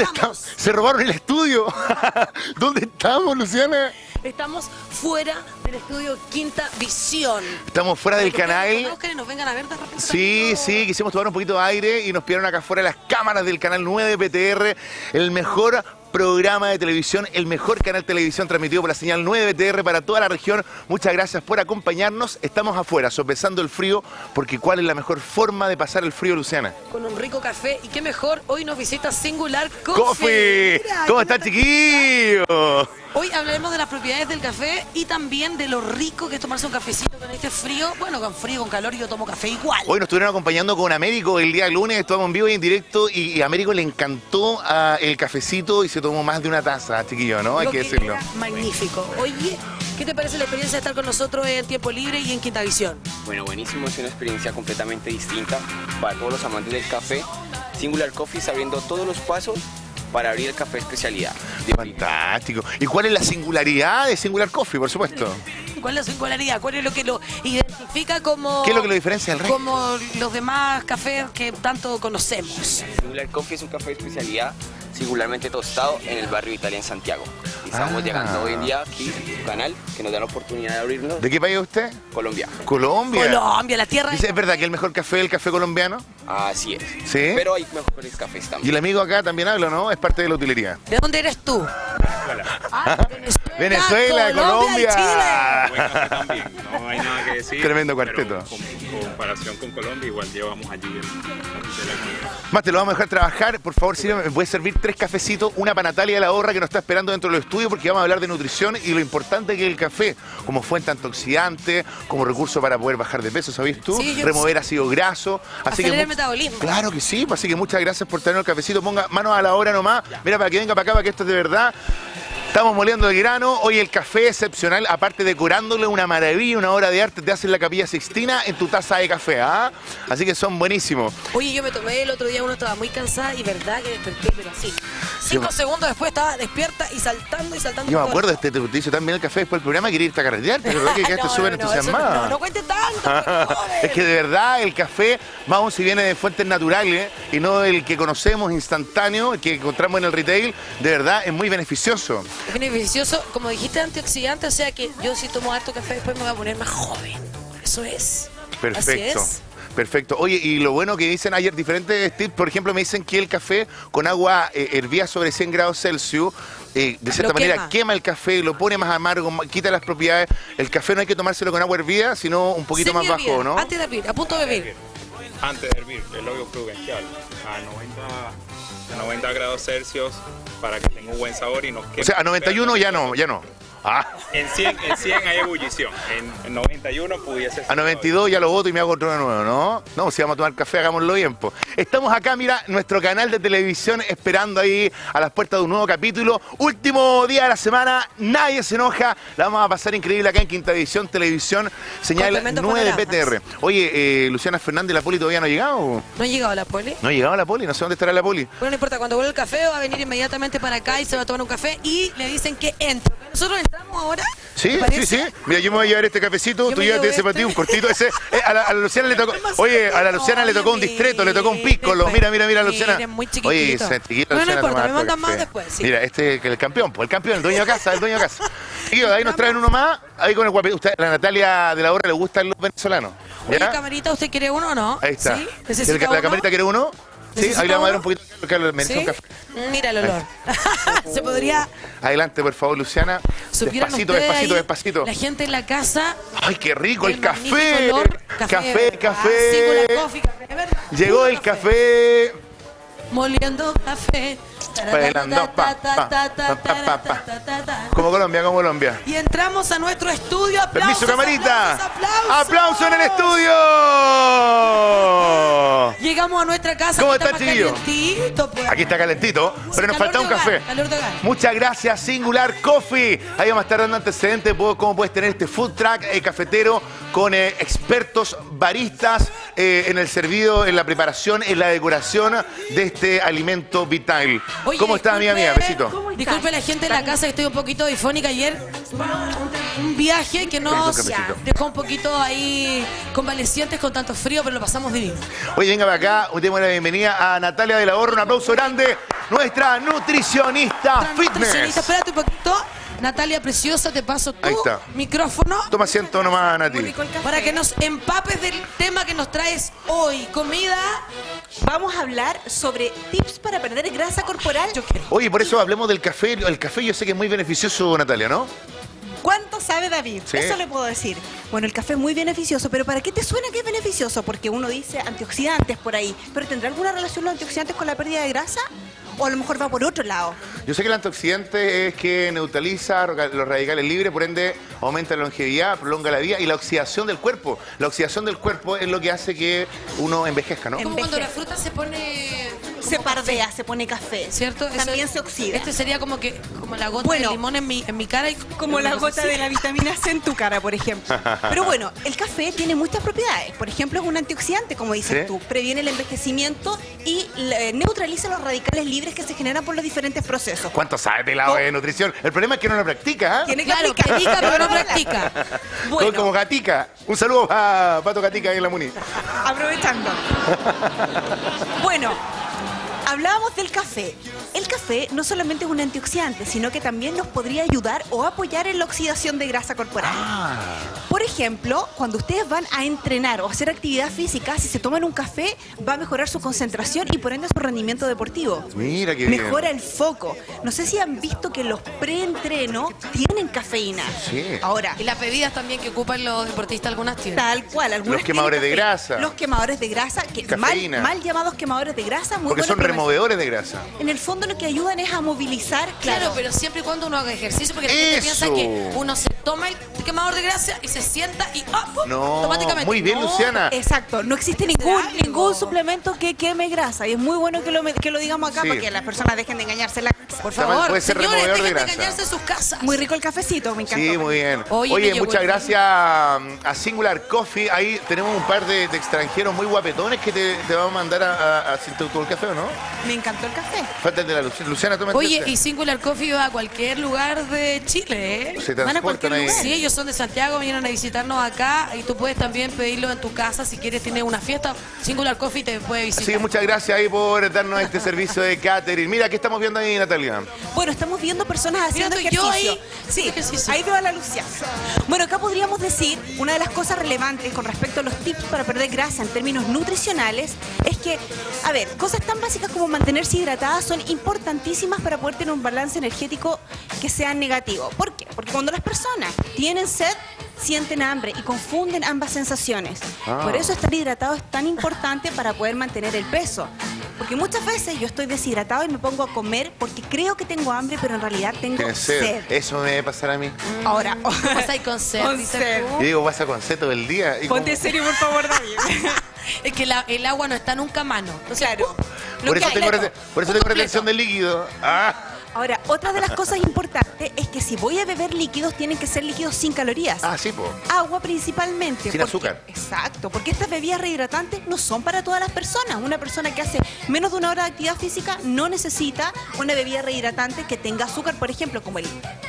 ¿Dónde, estamos? Se robaron el estudio. ¿Dónde estamos, Luciana? Estamos fuera del estudio Quinta Visión. Estamos fuera del canal. nos vengan a ver de repente. Sí, sí, quisimos tomar un poquito de aire y nos pidieron acá fuera las cámaras del canal 9 PTR, el mejor programa de televisión, el mejor canal de televisión transmitido por la señal 9 BTR para toda la región. Muchas gracias por acompañarnos. Estamos afuera, sopesando el frío, porque ¿cuál es la mejor forma de pasar el frío, Luciana? Con un rico café y qué mejor, hoy nos visita Singular Coffee. Coffee. ¿Cómo está, chiquillo? Hoy hablaremos de las propiedades del café y también de lo rico que es tomarse un cafecito con este frío. Bueno, con frío, con calor, yo tomo café igual. Hoy nos estuvieron acompañando con Américo el día lunes, estuvimos en vivo y en directo y, a Américo le encantó ah, el cafecito y se tomó más de una taza, chiquillo, ¿no? Hay que, decirlo. magnífico. Oye, ¿qué te parece la experiencia de estar con nosotros en Tiempo Libre y en Quinta Visión? Bueno, buenísimo, es una experiencia completamente distinta para todos los amantes del café. Singular Coffee sabiendo todos los pasos para abrir el café especialidad. Fantástico. ¿Y cuál es la singularidad de Singular Coffee, por supuesto? ¿Cuál es la singularidad? ¿Cuál es lo que lo identifica como... ¿Qué es lo que lo diferencia del resto? Como los demás cafés que tanto conocemos. Singular Coffee es un café de especialidad singularmente tostado en el barrio Italia en Santiago. Y estamos llegando hoy en día aquí su canal, que nos da la oportunidad de abrirnos. ¿De qué país es usted? Colombia. Colombia. Colombia, la tierra. ¿Es verdad que el mejor café es el café colombiano? Así es. ¿Sí? Pero hay mejores cafés también. Y el amigo acá también habla, ¿no? Es parte de la utilería. ¿De dónde eres tú? Ah, Venezuela, Venezuela Colombia. Colombia. también, no hay nada que decir. Tremendo cuarteto. en comparación con Colombia, igual llevamos allí el, Más te lo vamos a dejar trabajar. Por favor, si me puedes servir tres cafecitos, una para Natalia de la Horra que nos está esperando dentro del estudio porque vamos a hablar de nutrición y lo importante que es el café como fuente antioxidante, como recurso para poder bajar de peso, ¿sabías tú? Remover ácido graso. Así que el metabolismo. Claro que sí, así que muchas gracias por tener el cafecito. Ponga manos a la hora nomás. Mira, para que venga para acá, para que esto es de verdad. Estamos moliendo el grano, hoy el café excepcional, aparte de curándole una maravilla, una obra de arte, te hacen la capilla Sixtina en tu taza de café, ¿ah? Así que son buenísimos. Oye, yo me tomé el otro día, uno estaba muy cansada y verdad que desperté, pero así. Cinco segundos después estaba despierta y saltando y saltando. Yo me acuerdo, este, te, te hizo también el café después del programa, quería irte a carretear, pero verdad que quedaste súper no, entusiasmada. No, no, cuente tanto. es que de verdad el café, vamos, si viene de fuentes naturales y no el que conocemos instantáneo, el que encontramos en el retail, de verdad es muy beneficioso. Es beneficioso como dijiste, antioxidante, o sea que yo si tomo harto café después me voy a poner más joven. Eso es. Perfecto. Perfecto. Oye, y lo bueno que dicen ayer, diferentes tips, por ejemplo, me dicen que el café con agua eh, hervía sobre 100 grados Celsius, eh, de cierta manera quema. el café, lo pone más amargo, quita las propiedades. El café no hay que tomárselo con agua hervida, sino un poquito más bajo, ¿no? Antes de hervir, a punto de hervir. Antes de hervir, el obvio prudencial, a 90, a 90 grados Celsius para que tenga un buen sabor y no queme. O sea, a 91 ya no, ya no. Ah. En, 100, en 100 hay ebullición, en, 91 pudiese ser. A 92 ya lo voto y me hago otro de nuevo, ¿no? No, si vamos a tomar café, hagámoslo bien. Estamos acá, mira, nuestro canal de televisión esperando ahí a las puertas de un nuevo capítulo. Último día de la semana, nadie se enoja. La vamos a pasar increíble acá en Quinta Edición, Televisión, señal 9 PTR. Oye, eh, Luciana Fernández, ¿la poli todavía no ha llegado? ¿No ha llegado la poli? No ha llegado la poli, no sé dónde estará la poli. Bueno, no importa, cuando vuelva el café va a venir inmediatamente para acá y se va a tomar un café y le dicen que entre. Nosotros entramos ahora. Sí, sí, sí. Mira, yo me voy a llevar este cafecito, tú llévate ese para ti, un cortito ese. Eh, a, la, Luciana le tocó. Oye, a la Luciana le tocó un discreto, le tocó un pícolo. Mira, mira, mira, Luciana. Oye, se chiquito, no, no importa, me mandan más después. Sí. Mira, este es el campeón, pues el campeón, el dueño de casa, el dueño de casa. Y ahí nos traen uno más, ahí con el guapito. Usted, la Natalia de la Hora le gusta los venezolanos. Oye, camarita, ¿usted quiere uno o no? Ahí está. ¿Sí? ¿La camarita quiere uno? Sí, ahí le vamos a dar un poquito de ¿Sí? café. Mira el olor. Se podría. Adelante, por favor, Luciana. Despacito, despacito, despacito. La gente en la casa. ¡Ay, qué rico el, café! Café, café. Llegó el café. Moliendo café. Como Colombia, como Colombia. Y entramos a nuestro estudio. Permiso, camarita. Aplauso en el estudio. Llegamos a nuestra casa. ¿Cómo está, chiquillo? Pues. Aquí está calentito, pero nos falta un café. Muchas gracias, Singular Coffee. Ahí vamos a estar dando antecedentes de cómo puedes tener este food truck eh, cafetero con eh, expertos baristas eh, en el servicio, en la preparación, en la decoración de este alimento vital. ¿Cómo está, amiga mía? Besito. Disculpe la gente en la casa que estoy un poquito difónica ayer. un viaje que nos dejó un poquito ahí convalecientes con tanto frío, pero lo pasamos divino. Oye, venga para acá, demos la bienvenida a Natalia de la Borra, un aplauso grande, nuestra nutricionista Nuestra nutricionista, fitness. espérate un poquito. Natalia Preciosa, te paso tu Ahí está. micrófono Toma asiento nomás, Nati. para que nos empapes del tema que nos traes hoy. Comida. Vamos a hablar sobre tips para perder grasa corporal. Yo quiero. Oye, por eso hablemos del café. El café yo sé que es muy beneficioso, Natalia, ¿no? ¿Cuánto sabe David? Sí. Eso le puedo decir. Bueno, el café es muy beneficioso, pero ¿para qué te suena que es beneficioso? Porque uno dice antioxidantes por ahí, pero ¿tendrá alguna relación los antioxidantes con la pérdida de grasa? O a lo mejor va por otro lado. Yo sé que el antioxidante es que neutraliza los radicales libres, por ende aumenta la longevidad, prolonga la vida y la oxidación del cuerpo. La oxidación del cuerpo es lo que hace que uno envejezca, ¿no? En- Como cuando la fruta se pone. Se como pardea, café, se pone café. ¿Cierto? También se oxida. Este sería como que como la gota Bueno. de limón en mi, en mi cara y Como la gota así. de la vitamina C en tu cara, por ejemplo. Pero bueno, el café tiene muchas propiedades. Por ejemplo, es un antioxidante, como dices Sí. tú. Previene el envejecimiento y eh, neutraliza los radicales libres que se generan por los diferentes procesos. ¿Cuánto sabe pelado de nutrición? El problema es que no lo practica, ¿ah? Tiene que Claro, predica pero no practica. Bueno, Como gatica. Un saludo a Pato Gatica ahí en la Muni. aprovechando. bueno, hablábamos del café. El café no solamente es un antioxidante, sino que también nos podría ayudar o apoyar en la oxidación de grasa corporal. Ah. Por ejemplo, cuando ustedes van a entrenar o hacer actividad física, si se toman un café, va a mejorar su concentración y por ende su rendimiento deportivo. Mira qué bien. Mejora el foco. No sé si han visto que los preentrenos tienen cafeína. Sí. Ahora, Y las bebidas también que ocupan los deportistas algunas tienen. Tal cual. algunas Los quemadores de grasa. Los quemadores de grasa, que mal, llamados quemadores de grasa, muy Porque son prevención. Removedores de grasa. En el fondo lo que ayudan es a movilizar, Claro, claro, pero siempre y cuando uno haga ejercicio, porque la gente piensa que uno se toma el quemador de grasa y se sienta y. ¡pum! No, automáticamente. muy bien, No, Luciana. Exacto, no existe ningún, algo. ningún suplemento que queme grasa y es muy bueno que lo, me- que lo digamos acá Sí. para que las personas dejen de engañarse. La... Por También favor, puede ser señores, de dejen de grasa. engañarse en sus casas. Muy rico el cafecito, me encantó. Sí, muy bien. Oye, muchas gracias a, a Singular Coffee. Ahí tenemos un par de, de extranjeros muy guapetones que te, te vamos a mandar a, a, a hacerte tu- el café, ¿o no? Me encantó el café. Falta el de la Luciana. Luciana, toma Oye, y Singular Coffee va a cualquier lugar de Chile, ¿eh? Se van a cualquier ahí. lugar. Sí, ellos son de Santiago, vienen a visitarnos acá y tú puedes también pedirlo en tu casa si quieres, tienes una fiesta. Singular Coffee te puede visitar. Que muchas gracias ahí por darnos este servicio de catering. Mira, ¿qué estamos viendo ahí, Natalia? Bueno, estamos viendo personas haciendo estoy yo ejercicio. ahí, sí, ejercicio. ahí veo a la Luciana. Bueno, acá podríamos decir, una de las cosas relevantes con respecto a los tips para perder grasa en términos nutricionales es que, a ver, cosas tan básicas como mantenerse hidratada son importantísimas para poder tener un balance energético que sea negativo. ¿Por qué? Porque cuando las personas tienen sed, sienten hambre y confunden ambas sensaciones. Ah. Por eso estar hidratado es tan importante para poder mantener el peso. Porque muchas veces yo estoy deshidratado y me pongo a comer porque creo que tengo hambre, pero en realidad tengo sed. sed. Eso me debe pasar a mí. Ahora, ¿Qué pasa con sed? Con sed. Yo digo, pasa con sed todo el día. y ponte como- serio por favor, David. Es que la- el agua no está nunca a mano. Entonces, claro. Por eso, tengo, hay. rete- por eso tengo retención de líquido. Ah, Ahora, otra de las cosas importantes es que si voy a beber líquidos, tienen que ser líquidos sin calorías. ah sí, po. Agua principalmente. Sin porque- azúcar. Exacto, porque estas bebidas rehidratantes no son para todas las personas. Una persona que hace menos de una hora de actividad física no necesita una bebida rehidratante que tenga azúcar, por ejemplo, como el...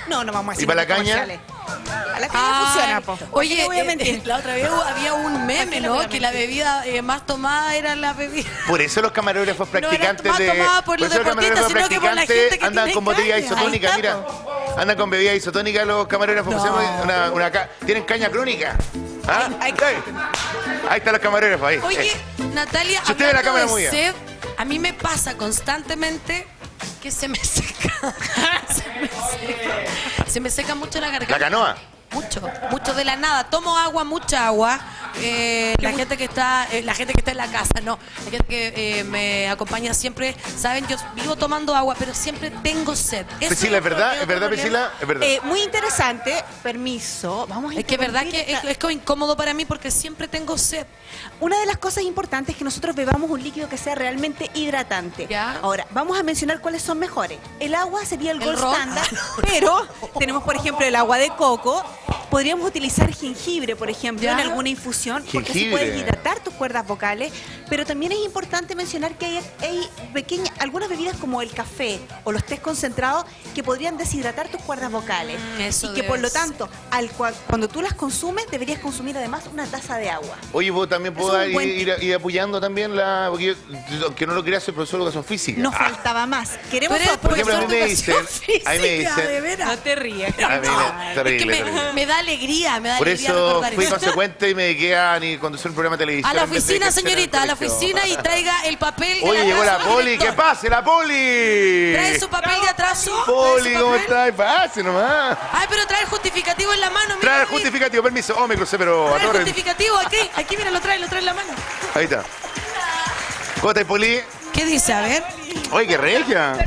No, no vamos a decir ¿Y para la caña? Comerciales. A la caña Ay, funciona, po. Oye, ¿Qué le voy a eh, mentir? la otra vez había un meme, ¿no? Que la bebida eh, más tomada era la bebida. Por eso los camarógrafos No era practicantes más de. tomada por los eso los deportistas, sino que por la practicantes gente que andan tiene con botella isotónica, mira. Andan con bebida isotónica los camarógrafos. No. hacemos Una, una ca- tienen caña crónica. ¿Ah? Ay, Ahí. Ahí están los camarógrafos ahí. Oye, Eh. Natalia, Si usted la cámara de muy bien. sed, a mí me pasa constantemente que se me seca. se, me seca. Se me seca mucho la garganta. La canoa. Mucho, mucho de la nada. Tomo agua, mucha agua. Eh, la gente que está, eh, la gente que está en la casa, no. La gente que eh, me acompaña siempre, saben, yo vivo tomando agua, pero siempre tengo sed. Eso Priscila, ¿es verdad? ¿Es verdad. Priscila? Es verdad. Eh, muy interesante, permiso. Vamos a Es que es verdad que es, es como incómodo para mí porque siempre tengo sed. Una de las cosas importantes es que nosotros bebamos un líquido que sea realmente hidratante. Ya. Ahora, vamos a mencionar cuáles son mejores. El agua sería el, El gold standard, pero tenemos, por ejemplo, el agua de coco, podríamos utilizar jengibre, por ejemplo, ¿Ya? en alguna infusión, porque así Jengibre. puedes hidratar tus cuerdas vocales. Pero también es importante mencionar que hay, hay pequeñas, algunas bebidas como el café o los tés concentrados que podrían deshidratar tus cuerdas vocales. Mm, eso y que por lo tanto, al cuando tú las consumes, deberías consumir además una taza de agua. Oye, vos también puedo dar- ir, buen ir- ir apoyando también la. Porque yo, aunque no lo quería hacer, profesor de educación física. Nos Ah, faltaba más. Queremos. Por ejemplo, a mí profesor me de educación dicen- a mí me física, dicen- de veras. No te rías. a mí me- Es que me, terrible. Me da alegría, me da Por alegría eso recordar fui eso. consecuente y me dediqué a ni conducir un programa de televisión. A la oficina, el señorita, a la oficina y traiga el papel de Oye, llegó la poli. ¿Qué pase, la poli? Trae su papel de atraso. Poli, ¿cómo estás? Pase nomás. Ay, pero trae el justificativo en la mano. mira, Trae el justificativo, permiso. Oh, me crucé, pero a Trae el torre. justificativo aquí. Aquí, mira, lo trae, lo trae en la mano. Ahí está. ¿Cómo estás, Poli? ¿Qué dice? A ver. Oye, qué regia.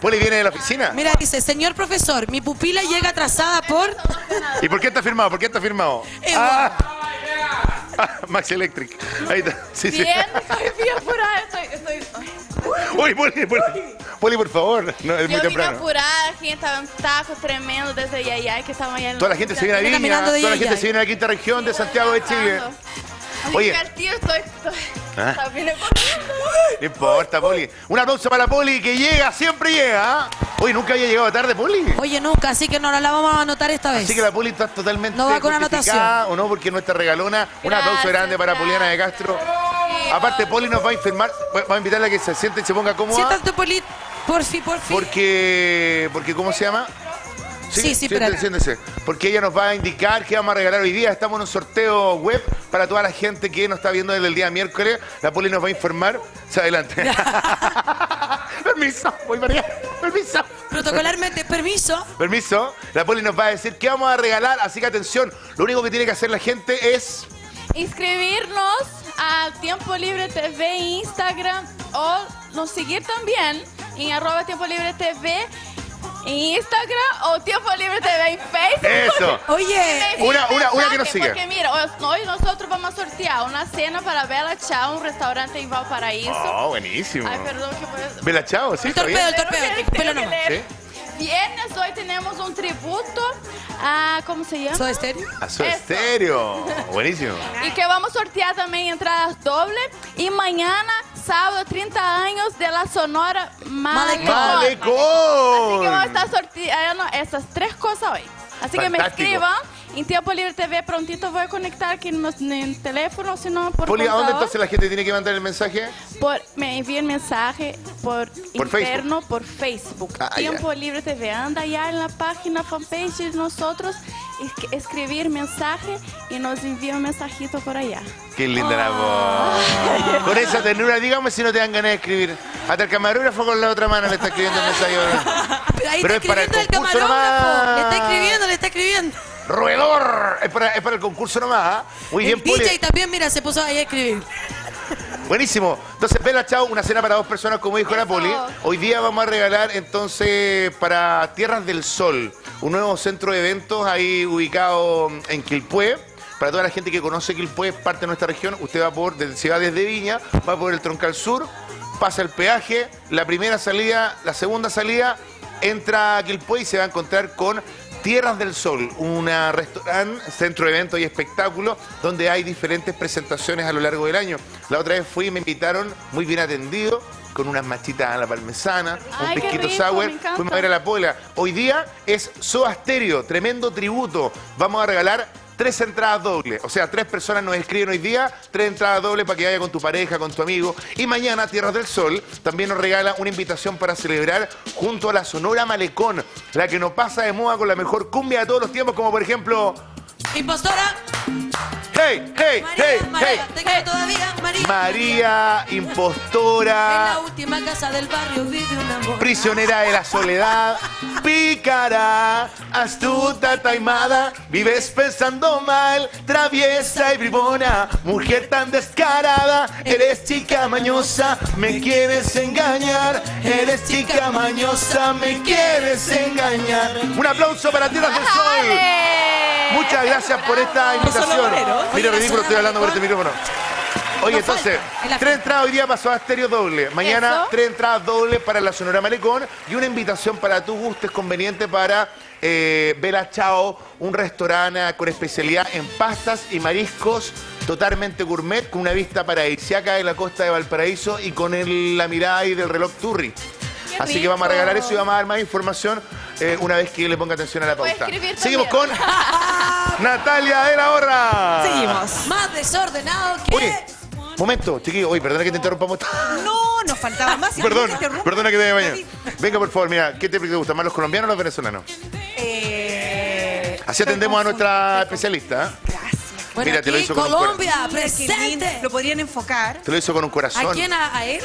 Poli viene de la oficina. Mira, dice, señor profesor, mi pupila llega atrasada por... ¿Y por qué está firmado? ¿Por qué está firmado? Ah, Max Electric. Ahí está. Sí, sí. Bien, estoy bien apurada, estoy, estoy... Uy, Poli, Poli. Poli, por favor. No, es muy Yo vine temprano. apurada, aquí estaba un taco tremendo desde Yayay que estaba allá en Toda la gente se viene a Viña, caminando de toda la Yayay. gente se viene a la quinta región de Santiago de Chile. Oye. Divertido, estoy... estoy... ¿Ah? No importa, Poli. Un aplauso para Poli que llega, siempre llega. ¿ah? Oye, nunca había llegado tarde, Poli. Oye, nunca, así que no la vamos a anotar esta vez. Así que la Poli está totalmente No va con justificada, o no, porque es nuestra regalona. Un aplauso Gracias, grande para gracias. Poliana de Castro. Aparte, Poli nos va a informar, va a invitarla a que se siente y se ponga cómoda. Siéntate, Poli, por fin, por fin. Porque, porque ¿cómo se llama? Sí, sí, siéntese, espérate. siéntese. Porque ella nos va a indicar qué vamos a regalar hoy día. Estamos en un sorteo web para toda la gente que nos está viendo desde el día miércoles. La Poli nos va a informar. Se adelante. Permiso, voy para allá. Permiso. Protocolarmente, permiso. Permiso. La Poli nos va a decir qué vamos a regalar. Así que atención, lo único que tiene que hacer la gente es... Inscribirnos a Tiempo Libre TV Instagram o nos seguir también en arroba Tiempo Libre TV Instagram o Tiempo Libre TV en Facebook. Eso. Oye, Una- una- una que nos siga. Porque mira, hoy- nosotros vamos a sortear una cena para Bella Chao, un restaurante en Valparaíso. Oh, buenísimo. Ay, perdón que voy a... Vela, chao, sí, el está bien. torpedo, el torpedo, nomás. que leer. Sí. Viernes hoy tenemos un tributo a, ¿cómo se llama? ¿Soy estéreo? A su Eso. estéreo. Buenísimo. Y que vamos a sortear también entradas doble. Y mañana, sábado, 30 años de la Sonora Malecón. Malecón. Así que vamos a estar sorteando esas tres cosas hoy. Así que me Fantástico. escriban. En Tiempo Libre TV prontito voy a conectar aquí en, el teléfono, si no por Poli, ¿a dónde entonces la gente tiene que mandar el mensaje? Por, me envíen mensaje por, Por interno por Facebook. Ah, ya. Tiempo Libre TV. Anda ya en la página fanpage de nosotros, es- escribir mensaje y nos envía un mensajito por allá. Qué linda la voz. Con esa ternura, dígame si no te dan ganas de escribir. Hasta el camarógrafo con la otra mano le está escribiendo el mensaje. Pero ahí Pero está es para el escribiendo el, camarógrafo. nomás. Le está escribiendo, le está escribiendo. ¡Roedor! Es para, es para el concurso nomás. ¿ah? Muy bien, el DJ Poli. también, mira, se puso ahí a escribir. Buenísimo. Entonces, Vela Chao, una cena para dos personas, como dijo la Eso. Poli. Hoy día vamos a regalar entonces para Tierras del Sol, un nuevo centro de eventos ahí ubicado en Quilpué. Para toda la gente que conoce Quilpué, es parte de nuestra región, usted va por, si va desde Viña, va por el Troncal Sur, pasa el peaje, la primera salida, la segunda salida, entra a Quilpué y se va a encontrar con Tierras del Sol, un restaurante, centro de eventos y espectáculos donde hay diferentes presentaciones a lo largo del año. La otra vez fui y me invitaron muy bien atendido con unas machitas a la parmesana, un Ay, rico, sour, fuimos a ver a la pola. Hoy día es Soda Stereo, tremendo tributo. Vamos a regalar tres entradas dobles. O sea, tres personas nos escriben hoy día, tres entradas dobles para que vaya con tu pareja, con tu amigo. Y mañana, Tierras del Sol también nos regala una invitación para celebrar junto a la Sonora Malecón, la que nos pasa de moda con la mejor cumbia de todos los tiempos, como por ejemplo... Impostora, ¡Hey, hey, María, hey, María, hey! te todavía, María. María, En impostora... la última casa del barrio vive un amor. Prisionera de la soledad, pícara, astuta, taimada, vives pensando mal, traviesa y bribona, mujer tan descarada, eres chica mañosa, me quieres engañar, eres chica mañosa, me quieres engañar. Un aplauso para Tierras del Sol. Muchas gracias por esta invitación. Mira, ridículo, estoy hablando por este micrófono. Oye, entonces, en tres entradas hoy día pasó a estéreo doble. Mañana, Eso. tres entradas dobles para la Sonora Malecón y una invitación para tu gusto es conveniente para eh, Chao, un restaurante con especialidad en pastas y mariscos totalmente gourmet, con una vista paradisíaca de la costa de Valparaíso y con el- la mirada ahí del reloj Turri. Qué Así que vamos a regalar eso y vamos a dar más información eh, una vez que le ponga atención a la pauta. Seguimos con también. Natalia de la Horra. Seguimos. Más desordenado que... Oye, momento, chiquillo. Oye, perdona que te interrumpamos. No, nos faltaba más. Perdón, Te perdona que te vaya mañana. Venga, por favor, mira, ¿qué te gusta? ¿Más los colombianos o los venezolanos? Eh, Así atendemos a nuestra especialista. ¿eh? Gracias. Bueno, Mira, te lo aquí hizo con un Colombia, presente. Lo podrían enfocar. Te lo hizo con un corazón. ¿A quién? ¿A, a él?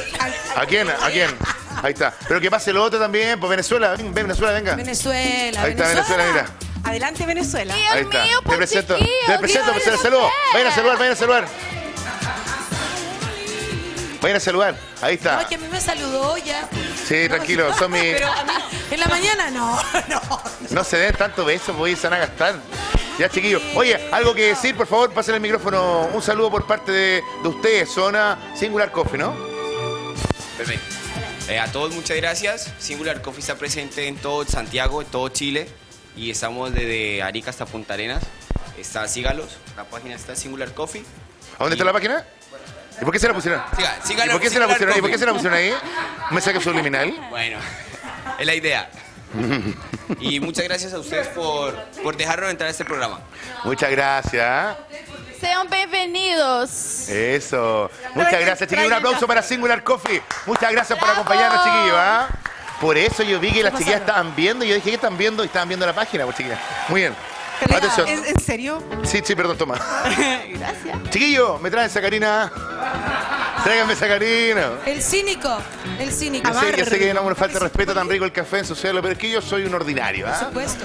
¿A quién? ¿A quién? Ahí está. Pero que pase lo otro también, pues Venezuela. Ven, ven, Venezuela, venga. Venezuela, Ahí está Venezuela, mira. Adelante, Venezuela. Ahí está. mío, Te pues, presento, te presento, ¿qué pues, van a saludo. Vayan a saludar, vayan a saludar. Vayan a saludar. Ahí No, está. es que a mí me saludó ya. Sí, tranquilo, son mis. En la mañana no, no. No se den tanto besos, voy a a gastar. Ya, chiquillos. Oye, algo que decir, por favor, pasen el micrófono. Un saludo por parte de, de ustedes, Zona Singular Coffee, ¿no? Perfecto. Eh, a todos muchas gracias. Singular Coffee está presente en todo Santiago, en todo Chile y estamos desde Arica hasta Punta Arenas. Está, sígalos. La página está Singular Coffee. ¿A dónde está la página? ¿Y por qué se la pusieron? Siga- ¿Y por qué se la pusieron ahí? ¿Por qué se la pusieron ahí? ¿Un mensaje subliminal? Bueno, es la idea. Y muchas gracias a ustedes por, por dejarnos entrar a este programa. Muchas gracias. Sean bienvenidos. Eso. Muchas gracias, chiquillos. Un aplauso para Singular Coffee. Muchas gracias por acompañarnos, chiquillos. ¿ah? Por eso yo vi que las chiquillas estaban viendo y yo dije que están viendo y estaban viendo la página, pues, chiquillas. Muy bien. Atención. ¿En, serio? Sí, sí, perdón, toma. Gracias. Chiquillo, me traen sacarina. Tráiganme sacarina. El cínico, el cínico. Yo sé, yo sé que no me falta respeto tan rico el café en su cielo, pero es que yo soy un ordinario. Por ¿ah? supuesto.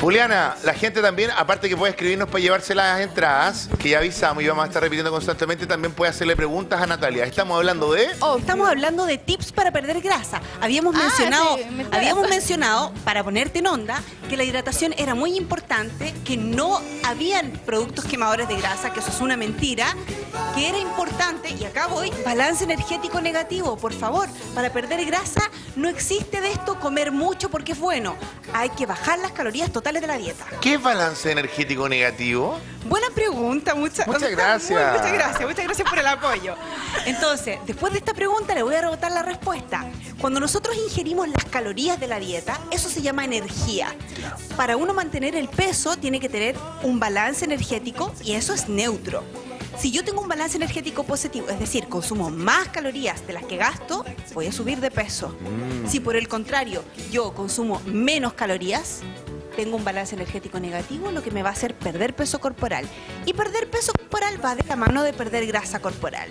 Juliana, la gente también, aparte que puede escribirnos para llevarse las entradas, que ya avisamos y vamos a estar repitiendo constantemente, también puede hacerle preguntas a Natalia. Estamos hablando de... Oh, estamos hablando de tips para perder grasa. Habíamos Ah, mencionado, sí, me interesa. habíamos mencionado, para ponerte en onda, que la hidratación era muy importante, que no habían productos quemadores de grasa, que eso es una mentira, que era importante, y acá voy, balance energético negativo, por favor. Para perder grasa no existe de esto comer mucho porque es bueno. Hay que bajar las calorías totales de la dieta. ¿Qué es balance energético negativo? Buena pregunta, mucha- Muchas gracias. Muchas gracias, muchas gracias por el apoyo. Entonces, después de esta pregunta le voy a rebotar la respuesta. Cuando nosotros ingerimos las calorías de la dieta, eso se llama energía. Para uno mantener el peso tiene que tener un balance energético y eso es neutro. Si yo tengo un balance energético positivo, es decir, consumo más calorías de las que gasto, voy a subir de peso. Si por el contrario yo consumo menos calorías, tengo un balance energético negativo, lo que me va a hacer perder peso corporal. Y perder peso corporal va de la mano de perder grasa corporal.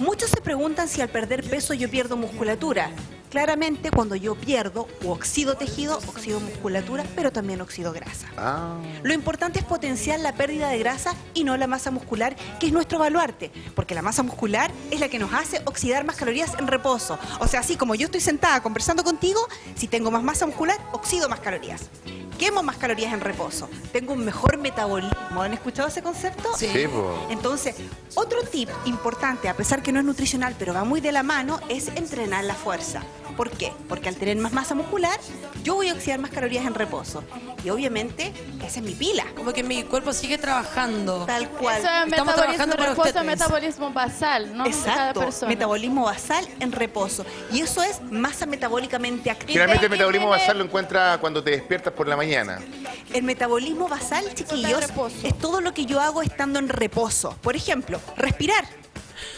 Muchos se preguntan si al perder peso yo pierdo musculatura. Claramente cuando yo pierdo o oxido tejido, oxido musculatura, pero también oxido grasa. Ah. Lo importante es potenciar la pérdida de grasa y no la masa muscular, que es nuestro baluarte, porque la masa muscular es la que nos hace oxidar más calorías en reposo. O sea, así como yo estoy sentada conversando contigo, si tengo más masa muscular, oxido más calorías. Quemo más calorías en reposo. Tengo un mejor metabolismo. ¿Han escuchado ese concepto? Sí. Sí. Entonces, otro tip importante, a pesar que no es nutricional, pero va muy de la mano, es entrenar la fuerza. ¿Por qué? Porque al tener más masa muscular, yo voy a oxidar más calorías en reposo. Y obviamente, esa es mi pila. Como que mi cuerpo sigue trabajando. Tal cual. Eso es Estamos metabolismo trabajando para reposo, ustedes. metabolismo basal, ¿no? Cada Exacto, persona. metabolismo basal en reposo. Y eso es masa metabólicamente activa. Generalmente el metabolismo basal lo encuentra cuando te despiertas por la mañana. El metabolismo basal, chiquillos, es todo lo que yo hago estando en reposo. Por ejemplo, respirar.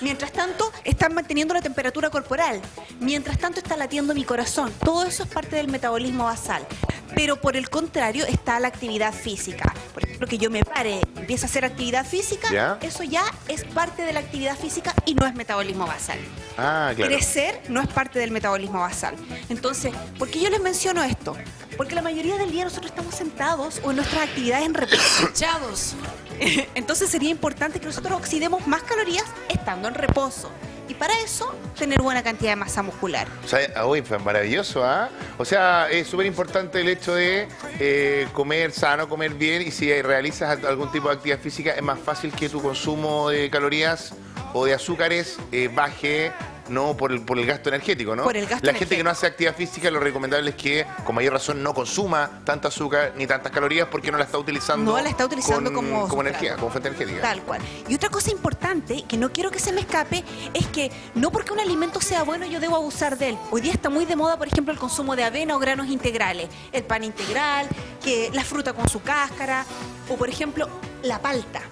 Mientras tanto, están manteniendo la temperatura corporal. Mientras tanto, está latiendo mi corazón. Todo eso es parte del metabolismo basal. Pero por el contrario, está la actividad física. Por ejemplo, que yo me pare, empiece a hacer actividad física, ¿Ya? eso ya es parte de la actividad física y no es metabolismo basal. Ah, claro. Crecer no es parte del metabolismo basal. Entonces, ¿por qué yo les menciono esto? Porque la mayoría del día nosotros estamos sentados o en nuestras actividades en reposo. Echados. Entonces sería importante que nosotros oxidemos más calorías estando en reposo. Y para eso, tener buena cantidad de masa muscular. O sea, uy, fue maravilloso, ¿ah? O sea, es súper importante el hecho de eh, comer sano, comer bien, y si realizas al- algún tipo de actividad física, es más fácil que tu consumo de calorías o de azúcares eh, baje no por el, por el gasto energético, ¿no? Por el gasto La gente que no hace actividad física, lo recomendable es que, con mayor razón, no consuma tanta azúcar ni tantas calorías porque no la está utilizando, No la está utilizando con- como como energía, como fuente energética. Tal cual. Y otra cosa importante que no quiero que se me escape es que no porque un alimento sea bueno yo debo abusar de él. Hoy día está muy de moda, por ejemplo, el consumo de avena o granos integrales, el pan integral, que la fruta con su cáscara o por ejemplo la palta.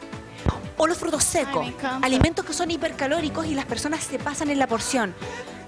O los frutos secos, alimentos que son hipercalóricos y las personas se pasan en la porción.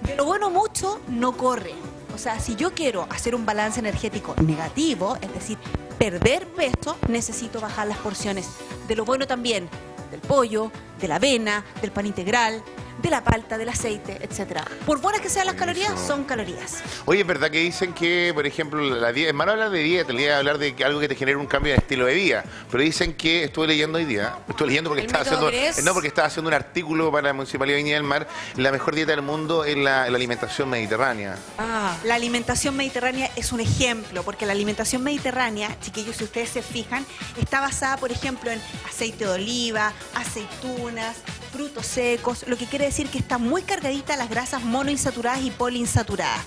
De lo bueno mucho no corre. O sea, si yo quiero hacer un balance energético negativo, es decir, perder peso, necesito bajar las porciones. De lo bueno también, del pollo, de la avena, del pan integral, de la palta, del aceite, etcétera. Por buenas que sean las calorías, son calorías. Oye, es verdad que dicen que, por ejemplo, la dieta, es malo hablar de dieta, el día de hablar de algo que te genere un cambio de estilo de vida, pero dicen que, estuve leyendo hoy día, estuve leyendo porque ¿El estaba haciendo, no, porque estaba haciendo un artículo para la Municipalidad de Viña del Mar, la mejor dieta del mundo es la, la alimentación mediterránea. Ah, La alimentación mediterránea es un ejemplo, porque la alimentación mediterránea, chiquillos, si ustedes se fijan, está basada, por ejemplo, en aceite de oliva, aceitunas, frutos secos, lo que quiere decir que está muy cargadita las grasas monoinsaturadas y poliinsaturadas.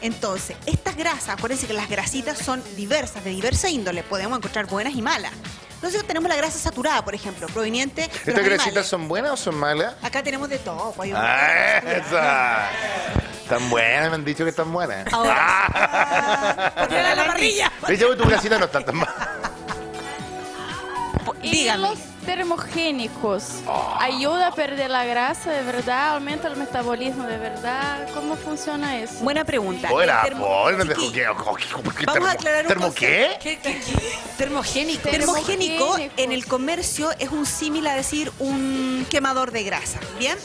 Entonces, estas grasas, acuérdense que las grasitas son diversas, de diversa índole, podemos encontrar buenas y malas. Entonces tenemos la grasa saturada, por ejemplo, proveniente de los ¿Estas grasitas animales. son buenas o son malas? Acá tenemos de todo. pues, hay Ah, esa. Están buenas, me han dicho que están buenas. Ahora, ponela en la parrilla. De hecho, tus grasitas no están tan malas. Y Dígame. Termogénicos. ¿ayuda a perder la grasa de verdad? ¿Aumenta el metabolismo de verdad? ¿Cómo funciona eso? Buena pregunta. Hola, El termo- Paul, me dejó Chiqui, que. Vamos a aclarar un ¿Termo qué? ¿qué, qué, qué? Termogénico. Termogénico en el comercio es un símil a decir un quemador de grasa, ¿bien?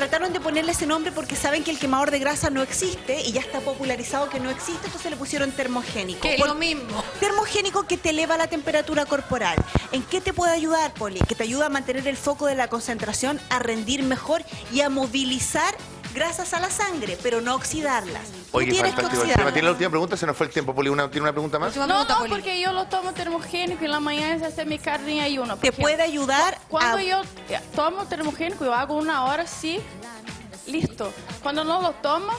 Trataron de ponerle ese nombre porque saben que el quemador de grasa no existe y ya está popularizado que no existe, entonces le pusieron termogénico. Que lo mismo. Termogénico que te eleva la temperatura corporal. ¿En qué te puede ayudar, Poli? Que te ayuda a mantener el foco de la concentración, a rendir mejor y a movilizar grasas a la sangre, pero no oxidarlas. Oye, tienes que fantástico. El tema. oxidarlas. Tiene la última pregunta, se nos fue el tiempo. Poli, ¿una, ¿tiene una pregunta más? No, no, porque yo lo tomo termogénico y en la mañana se hace mi carne y ayuno. Te puede ayudar Cuando a... yo eh, tomo termogénico, yo hago una hora sí, listo. Cuando no lo tomo,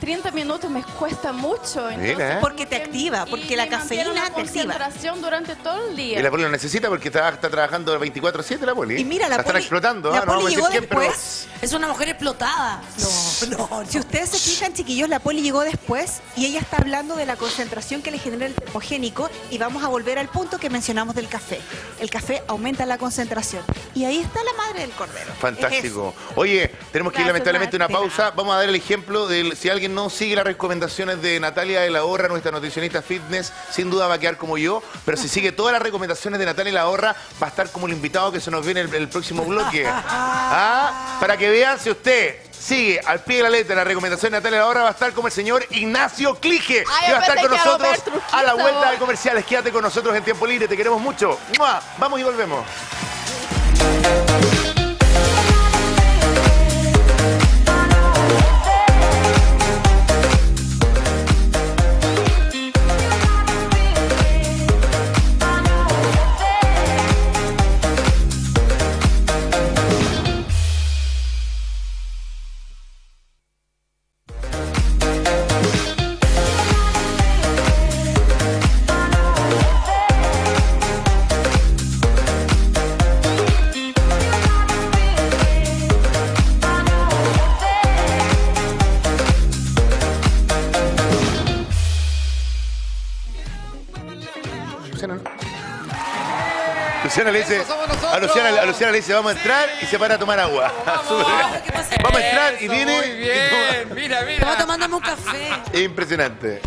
30 minutos me cuesta mucho. Mira. Porque te activa, y porque la me mantiene cafeína la te activa. concentración durante todo el día. Y la Poli lo necesita porque está, está trabajando 24-7 la Poli. Y mira, la están Poli- explotando, la ¿ah? Poli llegó quién, pero- después. Es una mujer explotada. No, no, no. Si ustedes se fijan, chiquillos, la poli llegó después y ella está hablando de la concentración que le genera el termogénico y vamos a volver al punto que mencionamos del café. El café aumenta la concentración. Y ahí está la madre del cordero. Es Fantástico. Oye, tenemos que ir lamentablemente a una pausa. Vamos a dar el ejemplo de si alguien no sigue las recomendaciones de Natalia de la Horra, nuestra nutricionista fitness, sin duda va a quedar como yo. Pero si sigue todas las recomendaciones de Natalia de la Horra, va a estar como el invitado que se nos viene el, el próximo bloque. Ah, Para que vean si usted sigue al pie de la letra la recomendación de Natalia de la Horra, va a estar como el señor Ignacio Clige, Ay, que va a estar con nosotros a la vuelta de comerciales. Quédate con nosotros en tiempo libre, te queremos mucho. ¡Mua! Vamos y volvemos. Dice, a Luciana, a Luciana le dice, vamos a entrar y se para a tomar agua. Vamos a entrar y viene. Muy bien, mira, Estaba mira. tomándome un café. Es impresionante.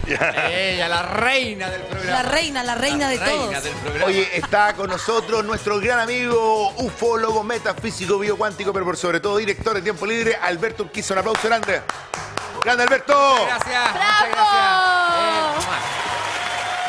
Ella, la reina del programa. La reina, la reina de reina todos. del programa. Oye, está con nosotros nuestro gran amigo, ufólogo, metafísico, biocuántico, pero por sobre todo director de Tiempo Libre, Alberto Urquiza. Un aplauso grande. ¡Grande, Alberto! Gracias, ¡Bravo! muchas gracias.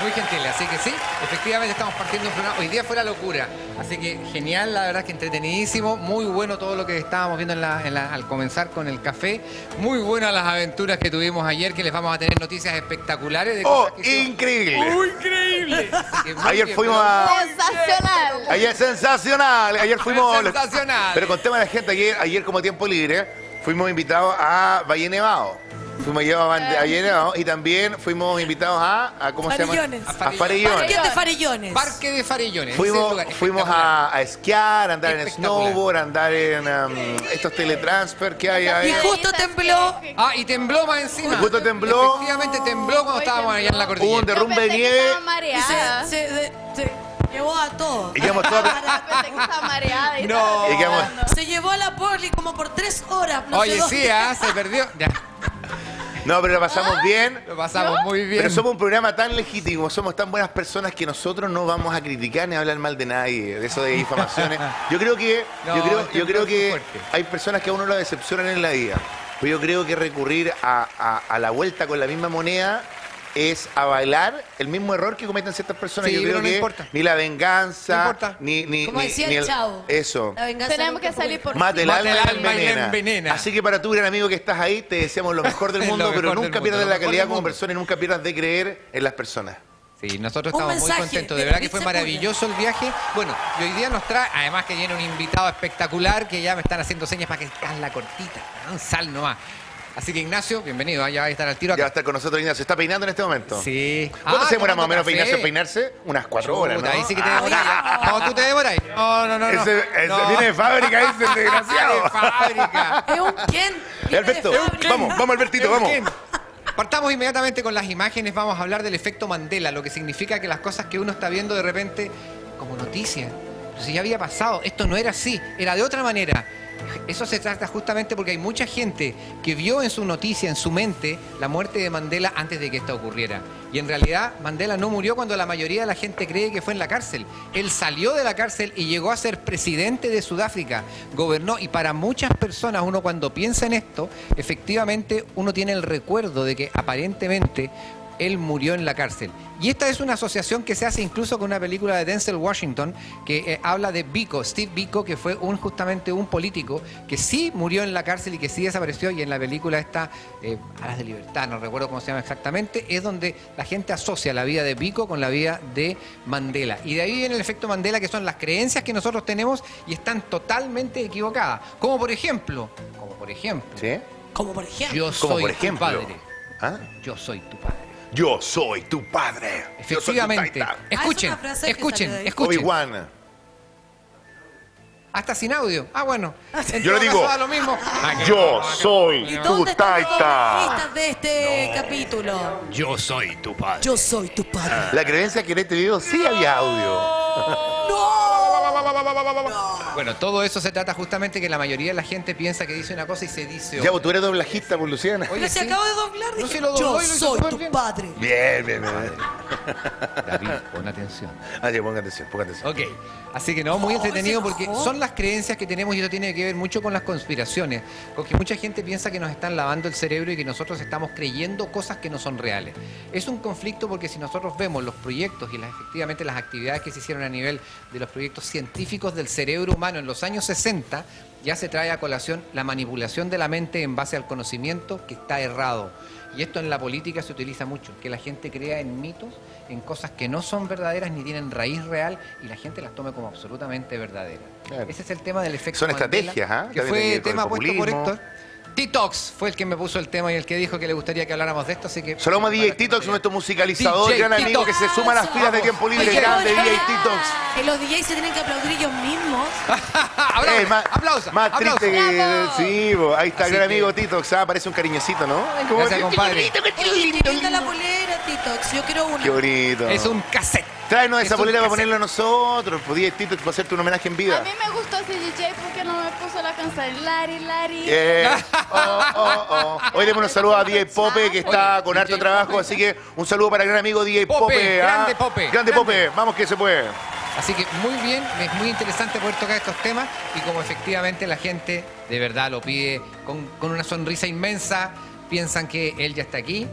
Muy gentil, así que sí, efectivamente estamos partiendo un programa. Hoy día fue la locura, así que genial, la verdad que entretenidísimo, muy bueno todo lo que estábamos viendo en la- en la- al comenzar con el café, muy buenas las aventuras que tuvimos ayer, que les vamos a tener noticias espectaculares de ¡Oh, cosas que hicimos. increíble! ¡Muy increíble! Así que muy Ayer bien, fuimos pero- a... Sensacional. Ayer sensacional. Ayer fuimos. Sensacional. Pero contemos a la gente, ayer, ayer como tiempo libre, fuimos invitados a Valle Nevado. Fuimos llevados a Nevado y también fuimos invitados a, a ¿cómo Farillones. se llama? A Farillones. Parque de Farillones. Parque de Farillones. ese Fuimos, lugar fuimos a, a esquiar, a andar en snowboard, a andar en um, estos teletransfer que hay ahí. Y justo tembló. Ah, y tembló más encima. Y justo tembló. Efectivamente tembló cuando estábamos allá en la Hubo un cordillera. derrumbe de nieve. se, se- se- se llevó a todos. Y quedamos todos. Mareada y No. Se llevó a la poli como por tres horas. No Oye, sí, ah, se perdió. Ya, No, pero lo pasamos bien. lo pasamos muy bien. Pero somos un programa tan legítimo, somos tan buenas personas que nosotros no vamos a criticar ni a hablar mal de nadie, de eso de difamaciones. Yo creo que, No, yo creo, yo creo que hay personas que a uno lo decepcionan en la vida. Pero yo creo que recurrir a, a- a la vuelta con la misma moneda es avalar el mismo error que cometen ciertas personas. Sí, yo creo pero no que importa. ni la No venganza, importa. ni, ni, Como ni- decía ni el chavo. Eso. La venganza Tenemos nunca que salir por Mate el alma, el y alma y la envenena. envenena. Así que para tu gran amigo que estás ahí, te deseamos lo mejor del Lo mundo, pero del nunca mundo, pierdas lo la mejor calidad del como mundo. persona y nunca pierdas de creer en las personas. Sí, nosotros Un estamos muy contentos. de De verdad que David fue Sepúlveda. maravilloso el viaje. Bueno, y hoy día nos trae, además que viene un invitado espectacular que ya me están haciendo señas para que hagas la cortita. Un sal nomás. Así que Ignacio, bienvenido. ah, Ya va a estar al tiro Ya va a acá. estar con nosotros Ignacio. ¿Está peinando en este momento? Sí. ¿Cuánto Ah, se demora más o menos café. peinarse en peinarse? Unas cuatro horas, ¿no? Ahí sí que te Ah, demoras. No, tú te demoras. No, no, no. no. Ese, ese No. viene de fábrica, ese el desgraciado. De fábrica. Es un quién. Eh, Alberto, vamos, vamos Albertito, vamos. ¿Quién? Partamos inmediatamente con las imágenes, vamos a hablar del efecto Mandela, lo que significa que las cosas que uno está viendo de repente como noticia. Pero si ya había pasado, esto no era así, era de otra manera. Eso se trata justamente porque hay mucha gente que vio en su noticia, en su mente, la muerte de Mandela antes de que esto ocurriera. Y en realidad Mandela no murió cuando la mayoría de la gente cree que fue en la cárcel. Él salió de la cárcel y llegó a ser presidente de Sudáfrica. Gobernó y para muchas personas, uno cuando piensa en esto, efectivamente uno tiene el recuerdo de que aparentemente él murió en la cárcel. Y esta es una asociación que se hace incluso con una película de Denzel Washington que eh, habla de Biko, Steve Biko, que fue un, justamente un político que sí murió en la cárcel y que sí desapareció. Y en la película está eh, Alas de Libertad, no recuerdo cómo se llama exactamente, es donde la gente asocia la vida de Biko con la vida de Mandela. Y de ahí viene el efecto Mandela, que son las creencias que nosotros tenemos y están totalmente equivocadas. Como por ejemplo, como por ejemplo, ¿Sí? Como por ejemplo. yo Como soy por tu padre. ¿Ah? Yo soy tu padre. Yo soy tu padre. Yo soy tu Efectivamente. Escuchen, Ah, es escuchen, ahí. escuchen. Obi-Wan. Hasta sin audio. Ah, bueno. En Yo le digo, lo mismo. Yo no, soy ¿Y tu dónde taita. de este capítulo? Yo soy tu padre. Yo soy tu padre. La creencia que en este video sí había audio. Bueno, todo eso se trata justamente que la mayoría de la gente piensa que dice una cosa y se dice Ya, otra. vos tú eres doblajista, por Luciana. Oye, Pero si sí. acabo de doblar, No, si lo dobló yo y lo soy tu bien. padre. Bien, bien, bien. David, pon atención. Ah, ya, ponga atención, ponga atención. Ok, así que no, muy Oh, entretenido porque son las creencias que tenemos y eso tiene que ver mucho con las conspiraciones, con que mucha gente piensa que nos están lavando el cerebro y que nosotros estamos creyendo cosas que no son reales. Es un conflicto porque si nosotros vemos los proyectos y las, efectivamente las actividades que se hicieron a nivel de los proyectos científicos del cerebro humano en los años 60, ya se trae a colación la manipulación de la mente en base al conocimiento que está errado. Y esto en la política se utiliza mucho, que la gente crea en mitos, en cosas que no son verdaderas ni tienen raíz real y la gente las tome como absolutamente verdaderas. Claro. Ese es el tema del efecto Son Mandela, estrategias, ¿ah? Que También fue tema puesto por. Héctor. Titox fue el que me puso el tema y el que dijo que le gustaría que habláramos de esto, así que... Saludamos a DJ Titox, nuestro musicalizador, DJ gran amigo que se suma a las filas de tiempo libre. Oye, Grande oye, DJ Titox. Que los DJs se tienen que aplaudir ellos mismos. aplausos, Eh, más, aplausos, más triste que. Sí, bo, ahí está, Así gran que- amigo Titox. Ah, parece un cariñecito, ¿no? Como- Gracias, compadre. Oye, qué linda la polera, Titox. Yo quiero una. Qué bonito. Es un cassette. Tráenos es esa un polera para ponerla a nosotros. Pues DJ Titox para hacerte un homenaje en A vida. mí me gustó ese DJ porque no me puso la canción Lari Lari. Eh, oh, oh, oh. Hoy demos un saludo a DJ Pope que está Oye, con DJ harto trabajo, Pope. así que un saludo para el gran amigo DJ Pope, Pope. ¿ah? grande Pope, Grande grande. Pope, vamos que se puede. Así que muy bien, es muy interesante poder tocar estos temas y como efectivamente la gente de verdad lo pide con, con una sonrisa inmensa, piensan que él ya está aquí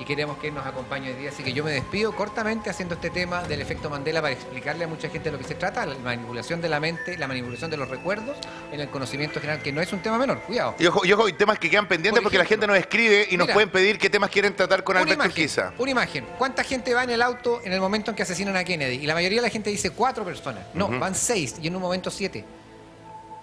y queremos que él nos acompañe hoy día. Así que yo me despido cortamente haciendo este tema del efecto Mandela para explicarle a mucha gente de lo que se trata, la manipulación de la mente, la manipulación de los recuerdos en el conocimiento general, que no es un tema menor, cuidado. Y ojo, y ojo, hay temas que quedan pendientes Por porque la gente nos escribe y nos mira, pueden pedir qué temas quieren tratar con Alberto Urquiza. una imagen. ¿Cuánta gente va en el auto en el momento en que asesinan a Kennedy? Y la mayoría de la gente dice cuatro personas. No, van seis y en un momento siete.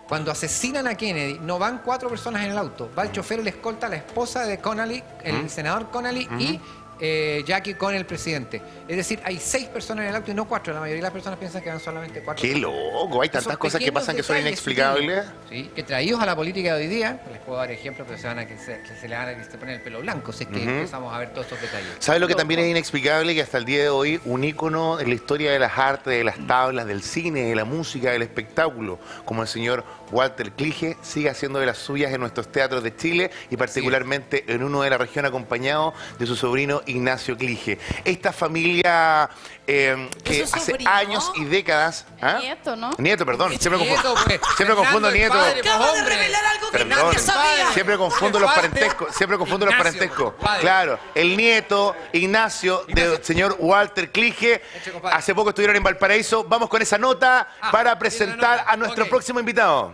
Cuando asesinan a Kennedy, no van cuatro personas en el auto. Va el chofer, el escolta, la esposa de Connolly, el senador Connolly y eh, Jackie con el presidente. Es decir, hay seis personas en el auto y no cuatro. La mayoría de las personas piensan que van solamente cuatro. Qué loco, hay tantas Esos cosas que pasan que son inexplicables. Sí, que traídos a la política de hoy día, les puedo dar ejemplos, pero se van a que se, que se le van a que se pone el pelo blanco, si es que empezamos a ver todos estos detalles. ¿Sabes lo que también es inexplicable? Que hasta el día de hoy, un ícono en la historia de las artes, de las tablas, del cine, de la música, del espectáculo, como el señor Walter Clige, sigue haciendo de las suyas en nuestros teatros de Chile y particularmente en uno de la región acompañado de su sobrino Ignacio Clige. Esta familia eh, que ¿Es su hace sobrino? años y décadas... ¿ah? Nieto, ¿no? Nieto, perdón. Siempre, Nieto, confundo, pues. siempre confundo nieto. padre, Acaba de revelar algo que Perdón. nadie sabía. Siempre confundo los parentescos. Siempre confundo los parentescos. padre. Claro, el nieto Ignacio del señor Walter Clige. Hace poco estuvieron en Valparaíso. Vamos con esa nota Ah, para presentar nota. a nuestro próximo invitado.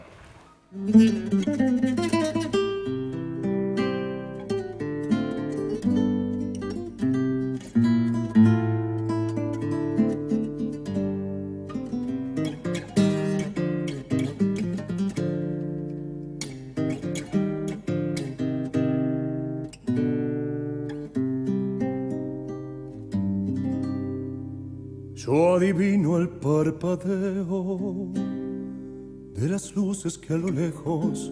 Adivino el parpadeo de las luces que a lo lejos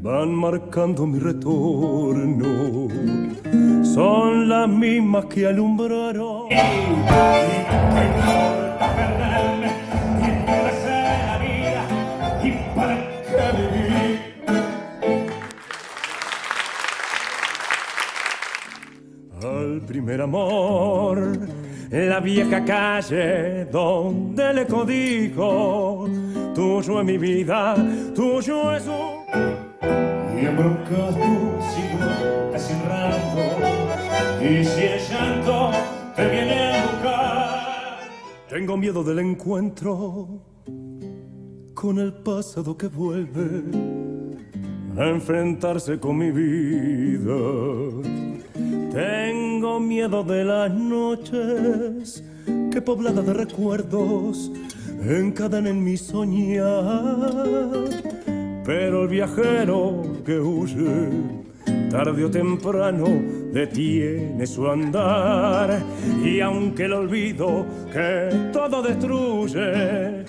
van marcando mi retorno. Son las mismas que alumbraron. Al primer amor, la vieja calle donde le codijo, tuyo es mi vida, tuyo es un... Y embroncado sigo hace un rato, y si el llanto te viene a buscar, tengo miedo del encuentro con el pasado que vuelve a enfrentarse con mi vida. Tengo miedo de las noches que pobladas de recuerdos encadenan mi soñar. Pero el viajero que huye, tarde o temprano, detiene su andar. Y aunque el olvido que todo destruye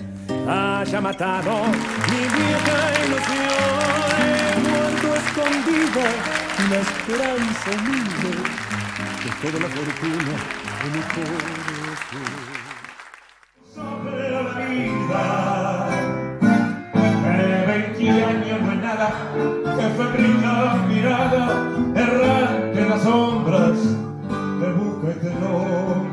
haya matado mi vieja ilusión, he muerto escondida una esperanza humilde de toda la fortuna de mi corazón. Sobre la vida, que 20 años no es nada, que febril mirada, errante las sombras, te busca y te.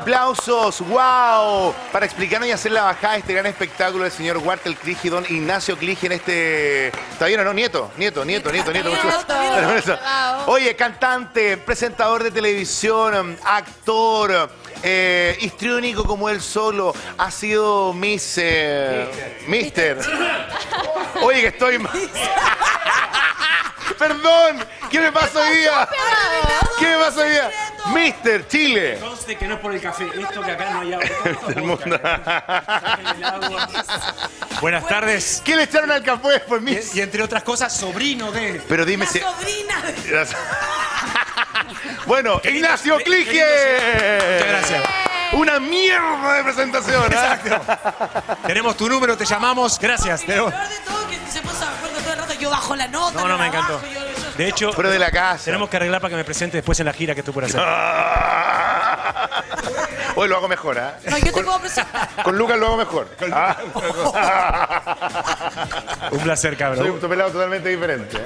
Aplausos, wow, para explicarnos y hacer la bajada de este gran espectáculo del señor Walter Clige y don Ignacio Clige en este... ¿Está bien o no? Nieto, nieto, nieto, nieto, nieto. Oye, cantante, presentador de televisión, actor, eh, histriónico como él solo, ha sido Miss... eh, Mister. Oye, que estoy... Perdón, ¿qué me pasa hoy día? ¿Qué me pasa hoy día? Mister Chile. Conste que no es por el café, esto que acá no hay agua. El mundo. El agua. Buenas tardes. ¿Qué le echaron al café después, Y, Miss? y entre otras cosas, sobrino de. Pero dime La si... sobrina de... bueno, Ignacio qué lindo Clige. Muchas gracias. Una mierda de presentación. ¿ah? Tenemos tu número, te llamamos. Gracias. Lo Tenemos- peor de todo que se puso de acuerdo todo el rato. Yo bajo la nota. No, no, me la encantó. bajo, yo- De hecho, Pero de la casa. tenemos que arreglar para que me presente después en la gira que tú por hacer. Hoy lo hago mejor, ¿ah? No, yo te puedo presentar. Con Lucas lo hago mejor. Ah. Un placer, Soy cabrón. un pelado totalmente diferente. ¿eh?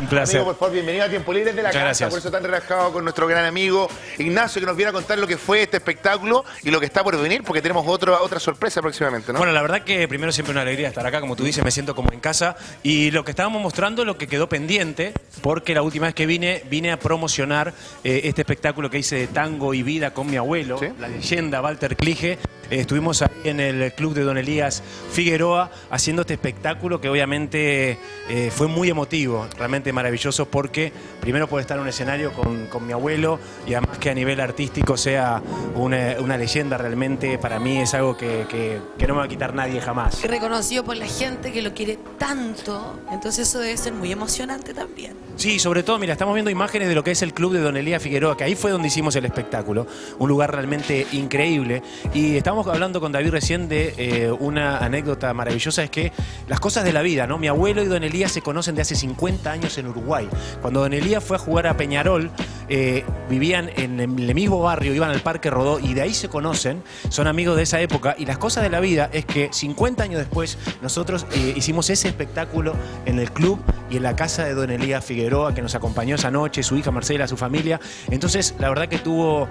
Un placer. Amigo, por favor, bienvenido a Tiempo Libre de la Muchas casa. gracias. Por eso tan relajado con nuestro gran amigo Ignacio, que nos viene a contar lo que fue este espectáculo y lo que está por venir, porque tenemos otro, otra sorpresa próximamente, ¿no? Bueno, la verdad que primero siempre una alegría estar acá, como tú dices, me siento como en casa. Y lo que estábamos mostrando, lo que quedó pendiente, porque la última vez que vine, vine a promocionar eh, este espectáculo que hice de tango y vida con mi abuelo, ¿Sí? la leyenda Walter Clige. Eh, estuvimos ahí en el club de Don Elías Figueroa haciendo este espectáculo que obviamente eh, fue muy emotivo, realmente maravilloso, porque primero puede estar en un escenario con, con mi abuelo y además que a nivel artístico sea una, una leyenda realmente, para mí es algo que, que- que no me va a quitar nadie jamás. Reconocido por la gente que lo quiere tanto. Entonces eso debe ser muy emocionante también. Sí, sobre todo, mira, estamos viendo imágenes de lo que es el club de Don Elías Figueroa, que ahí fue donde hicimos el espectáculo, un lugar realmente increíble. Y estábamos hablando con David recién de eh, una anécdota maravillosa, es que las cosas de la vida, ¿no? Mi abuelo y Don Elías se conocen de hace 50 años en Uruguay. Cuando Don Elías fue a jugar a Peñarol, eh, vivían en el mismo barrio, iban al Parque Rodó y de ahí se conocen, son amigos de esa época. Y las cosas de la vida es que 50 años después nosotros eh, hicimos ese espectáculo en el club y en la casa de Don Elías Figueroa, que nos acompañó esa noche, su hija Marcela, su familia. Entonces, la verdad que tuvo,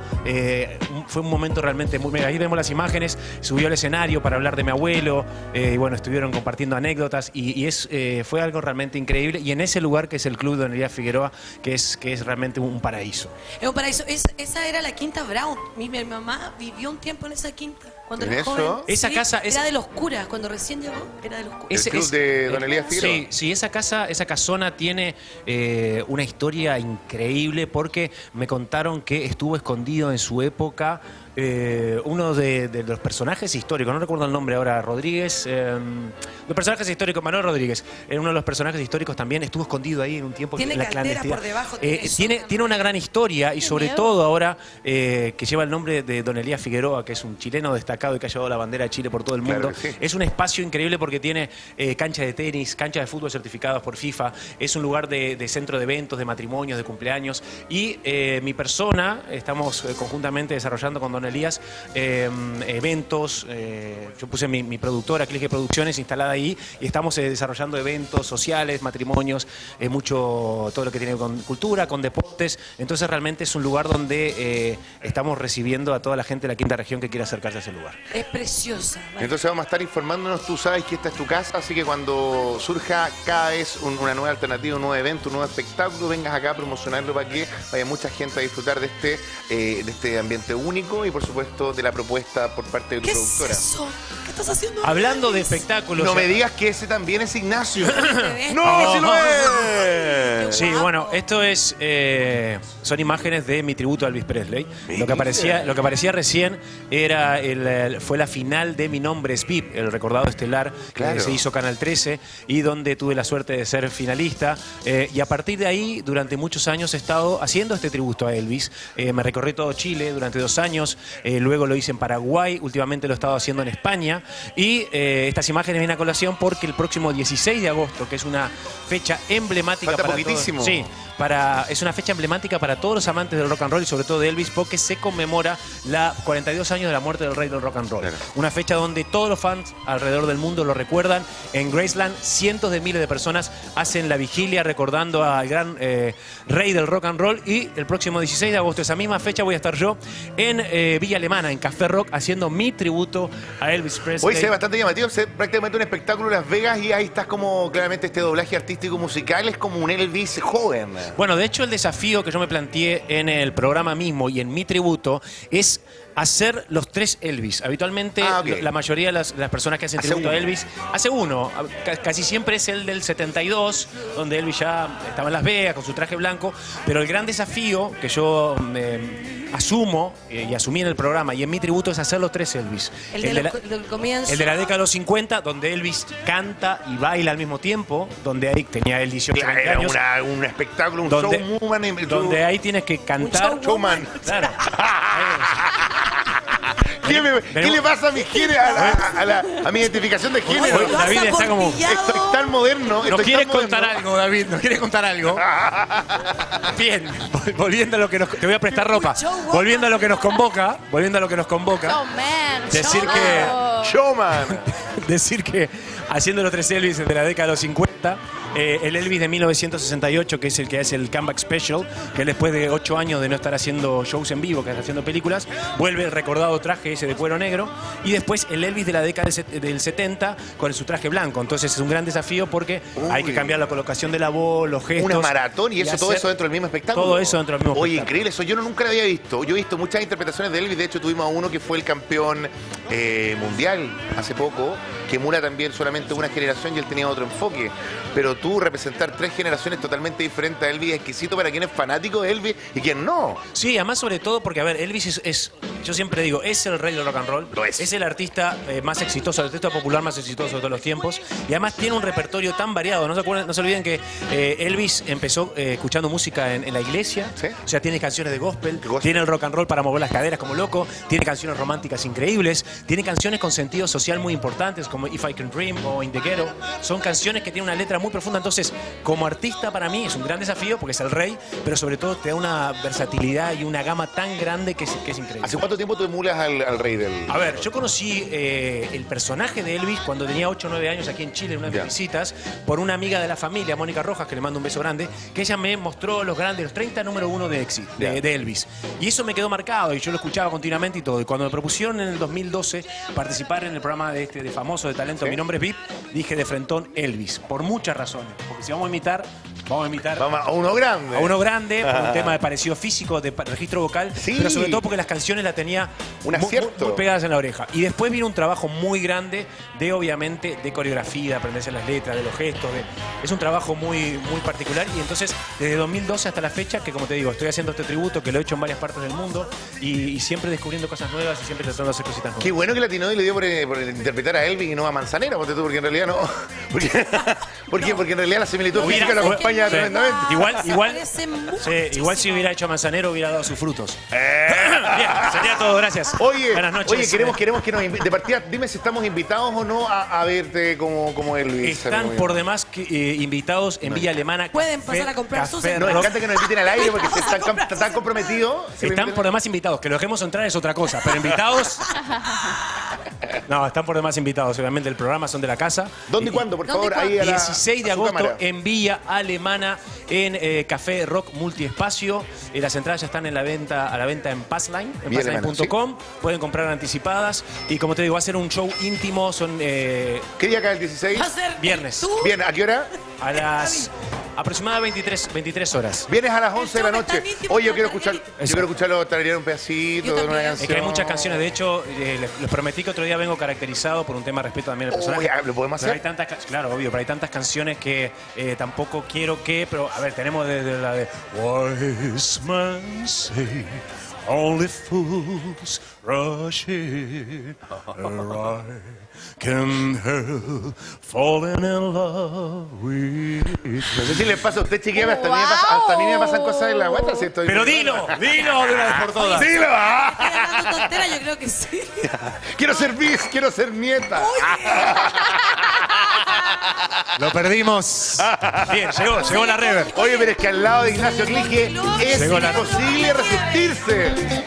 fue un momento realmente muy... Ahí vemos las imágenes, subió al escenario para hablar de mi abuelo, eh, y bueno, estuvieron compartiendo anécdotas, y, y es, eh, fue algo realmente increíble. Y en ese lugar que es el club de Don Elías Figueroa, que es, que es realmente un paraíso. Es un paraíso. Es- esa era la quinta Brown. Mi, mi mamá vivió un tiempo en esa quinta. Cuando ¿En era eso? joven. Esa casa es- Era de los curas. Cuando recién llegó, era de los curas. El club de Don Elías Figueroa. Sí, sí, esa casa, esa casona tiene eh, una historia increíble porque me contaron que estuvo escondido en su época eh, uno de, de los personajes históricos, no recuerdo el nombre ahora, Rodríguez, eh, los personajes históricos, Manuel Rodríguez, era uno de los personajes históricos también, estuvo escondido ahí en un tiempo Tiene en la clandestinidad. por debajo, Eh, tiene una gran historia y sobre miedo. todo ahora eh, que lleva el nombre de Don Elías Figueroa, que es un chileno destacado y que ha llevado la bandera de Chile por todo el mundo. sí. Es un espacio increíble porque tiene eh, cancha de tenis, cancha de fútbol certificados por FIFA, es un lugar de, de centro de eventos, de matrimonios, de cumpleaños. Y eh, mi persona, estamos eh, conjuntamente desarrollando con Don Elías eh, eventos. eh, yo puse mi, mi productora, Clique Producciones, instalada ahí y estamos eh, desarrollando eventos sociales, matrimonios, eh, mucho todo lo que tiene con cultura, con deportes. Entonces realmente es un lugar donde eh, estamos recibiendo a toda la gente de la quinta región que quiera acercarse a ese lugar. Es preciosa. vale. Entonces vamos a estar informándonos, tú sabes que esta es tu casa, así que cuando surja cada vez un- una nueva alternativa, un nuevo evento, un nuevo espectáculo, vengas acá a promocionarlo para que vaya mucha gente a disfrutar de este, eh, de este ambiente único y por supuesto de la propuesta por parte de tu ¿Qué es productora. eso? ¿Qué estás haciendo? Hablando de espectáculos. No me digas que ese también es Ignacio. no, sí lo es. Sí, bueno, esto es eh, son imágenes de mi tributo a Elvis Presley. Lo que aparecía, lo que aparecía recién era el, el- fue la final de Mi nombre es Pip, el recordado estelar Claro. que se hizo Canal 13 y donde tuve la suerte de ser finalista. Eh, y a partir de ahí, durante muchos años he estado haciendo este tributo a Elvis. Eh, me recorrí todo Chile durante dos años, eh, luego lo hice en Paraguay, últimamente lo he estado haciendo en España. Y eh, estas imágenes vienen a colación porque el próximo 16 de agosto, que es una fecha emblemática Falta para poquitísimo. todos- sí, para, es una fecha emblemática para todos los amantes del rock and roll y sobre todo de Elvis porque se conmemora la 42 años de la muerte del rey del rock and roll. Claro. Una fecha donde todos los fans alrededor del mundo lo recuerdan. En Graceland cientos de miles de personas hacen la vigilia recordando al gran eh, rey del rock and roll y el próximo 16 de agosto, esa misma fecha, voy a estar yo en eh, Villa Alemana, en Café Rock, haciendo mi tributo a Elvis Presley. Hoy se ve bastante llamativo, se ve prácticamente un espectáculo en Las Vegas y ahí estás como claramente este doblaje artístico musical, es como un Elvis joven. Bueno, de hecho el desafío que yo me planteé en el programa mismo y en mi tributo es hacer los tres Elvis. Habitualmente Ah, ok. la mayoría de las, las personas que hacen Hace tributo a uno. Elvis hace uno. Ca- Casi siempre es el del 72, donde Elvis ya estaba en Las Vegas con su traje blanco. Pero el gran desafío que yo eh, asumo eh, y asumí en el programa y en mi tributo es hacer los tres Elvis. El de de los- la- del comienzo. el de la década de los 50, donde Elvis canta y baila al mismo tiempo, donde ahí tenía el 18 Claro, 20 era años. una- un espectáculo, un Donde- showman. donde ahí tienes que cantar. showman. Claro. ¿Qué, me- qué le pasa a mi género, a, la- a la- a mi identificación de género? Oye, David está como- Estoy tan moderno. ¿Nos quieres contar algo, David? ¿Nos quieres contar algo? Bien, vol- volviendo a lo que nos... Te voy a prestar ropa. Volviendo a lo que nos convoca, volviendo a lo que nos convoca, Showman. Decir showman. que- Showman. decir que haciendo los tres Elvis de la década de los 50, eh, el Elvis de 1968, que es el que hace el comeback special, que después de ocho años de no estar haciendo shows en vivo, que está haciendo películas, vuelve el recordado traje ese de cuero negro, y después el Elvis de la década del set- del 70 con su traje blanco. Entonces es un gran desafío porque hay que cambiar la colocación de la voz, los gestos. Una maratón y eso, todo eso dentro del mismo espectáculo. Todo eso dentro del mismo Oye, espectáculo. increíble, eso yo no, nunca lo había visto. Yo he visto muchas interpretaciones de Elvis, de hecho tuvimos a uno que fue el campeón eh, mundial hace poco, que emula también solamente una generación y él tenía otro enfoque. Pero tú representar tres generaciones totalmente diferentes a Elvis es exquisito para quien es fanático de Elvis y quien no. Sí, además sobre todo porque, a ver, Elvis es, es- yo siempre digo, es el rey del rock and roll. Lo es. el artista eh, más exitoso, el artista popular más exitoso de todos los tiempos. Y además tiene un repertorio tan variado. No se, acuerden- no se olviden que eh, Elvis empezó eh, escuchando música en, en la iglesia. Sí. O sea, tiene canciones de gospel, Gospel. tiene el rock and roll para mover las caderas como loco, tiene canciones románticas increíbles, tiene canciones con sentido social muy importantes como If I Can Dream o In the Ghetto. Son canciones que tienen una letra muy profunda. Entonces, como artista para mí es un gran desafío porque es el rey, pero sobre todo te da una versatilidad y una gama tan grande que es, que es increíble. ¿Hace cuánto tiempo tú emulas al, al rey del.? A ver, yo conocí eh, el personaje de Elvis cuando tenía 8 o 9 años aquí en Chile, en una de Ya. mis visitas, por una amiga de la familia, Mónica Rojas, que le mando un beso grande, que ella me mostró los grandes, los 30 número uno de, Exit, de, Elvis. Y eso me quedó marcado y yo lo escuchaba continuamente y todo. Y cuando me propusieron en el 2012 participar en el programa de, este, de famoso de talento Sí. Mi Nombre es VIP, dije de frentón Elvis, por muchas razones. Porque si vamos a imitar, vamos a imitar Vamos a uno grande. a uno grande por un tema de parecido físico, de pa- registro vocal, Sí. pero sobre todo porque las canciones las tenía Un muy- acierto. muy- muy pegadas en la oreja. Y después vino un trabajo muy grande de, obviamente, de coreografía, de aprenderse las letras, de los gestos. de- es un trabajo muy, muy particular. Y entonces, desde 2012 hasta la fecha, que como te digo, estoy haciendo este tributo, que lo he hecho en varias partes del mundo, y, y siempre descubriendo cosas nuevas y siempre tratando de hacer cositas nuevas. Qué bueno que Latino le dio por, eh, por interpretar a Elvis y no a Manzanera, ponte tú, porque en realidad no. Porque, porque, porque en realidad la similitud Hubiera- física lo acompaña Sí. tremendamente. Igual, igual, sí, igual si hubiera hecho Manzanero hubiera dado sus frutos. Eh. Bien, sería todo, gracias. Oye, Buenas noches. oye, queremos, queremos que nos De partida, dime si estamos invitados o no a, a verte como, como Elvis. Están amigo mío. por demás que, eh, invitados en Villa Alemana. Pueden Café- pasar a comprar sus Café Nos encanta que nos inviten al aire porque se están, están comprometidos. Están por demás invitados. Que los dejemos entrar es otra cosa. Pero invitados. No, están por demás invitados. Obviamente el programa son de la casa. ¿Dónde y cuándo, por ¿Dónde y favor? Ahí a la- 16 de agosto cámara. en Villa Alemana en eh, Café Rock Multiespacio. Eh, las entradas ya están en la venta, a la venta en Passline, en passline.com. Pueden comprar anticipadas. Y como te digo, va a ser un show íntimo. Son eh, ¿Qué día cae el 16? Va a ser Viernes. tú. Bien, ¿a qué hora? a las aproximadamente 23, 23 horas. Vienes a las 11 de la noche. Oye, yo quiero escuchar, yo quiero escucharlo tararear un pedacito de una canción. Es que hay muchas canciones, de hecho, eh, les, les prometí que otro día vengo caracterizado por un tema de respeto también al personaje. Uy, ah, ¿lo podemos Pero hacer? hay tantas, claro, obvio, pero hay tantas canciones que eh, tampoco quiero que, pero a ver, tenemos desde la de Wise man say only fools rush in, and I can help falling in love with No sé si le pasa a usted, chiquilla, pero hasta, a mí me pasa- hasta a mí me pasan cosas en la guata. Si estoy Pero dilo, dilo de una vez por todas. ¡Dilo! ah. Estoy hablando tontera, yo creo que sí. Quiero ser bis, quiero ser nieta. Lo perdimos. Bien, llegó, llegó la rever. Oye, pero es que al lado de Ignacio Clige es Llegó la- imposible resistirse.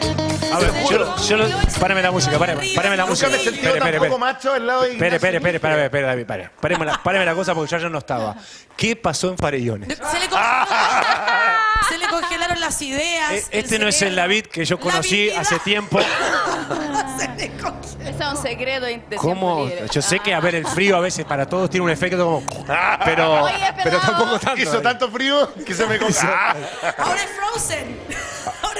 A ver, yo, lo- yo lo- páreme la música, páreme, páreme la Nunca música. me he sentido Espere, tan espere, espere. macho al lado de Ignacio. Espere, espere, David, pare. Páreme la, páreme la cosa porque yo ya no estaba. ¿Qué pasó en Farellones? Se le congelaron, se le congelaron las ideas. Eh, Este no es el David que yo La conocí hace tiempo. Se le congeló. Ese es un secreto de tiempo ¿Cómo? libre. Yo sé que, a ver, el frío a veces para todos tiene un efecto como... Pero, Oye, pero pelado. tampoco tanto. Hizo tanto frío que se me congeló. Ahora es Frozen.